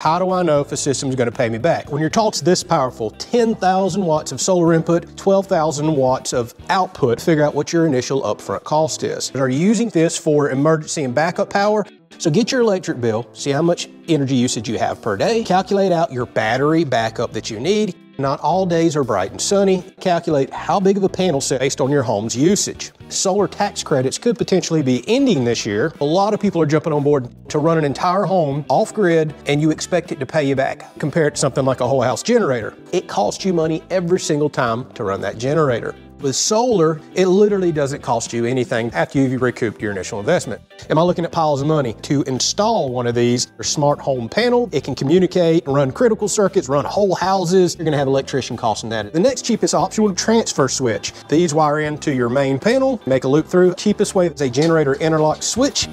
How do I know if a system is going to pay me back? When your talk's this powerful, 10,000 watts of solar input, 12,000 watts of output, figure out what your initial upfront cost is. Are you using this for emergency and backup power? So get your electric bill, see how much energy usage you have per day, calculate out your battery backup that you need, not all days are bright and sunny. Calculate how big of a panel set based on your home's usage. Solar tax credits could potentially be ending this year. A lot of people are jumping on board to run an entire home off grid and you expect it to pay you back. Compare it to something like a whole house generator. It costs you money every single time to run that generator. With solar, it literally doesn't cost you anything after you've recouped your initial investment. Am I looking at piles of money? To install one of these, your smart home panel, it can communicate, run critical circuits, run whole houses. You're gonna have electrician costs in that. The next cheapest option would transfer switch. These wire into your main panel, make a loop through. Cheapest way is a generator interlock switch.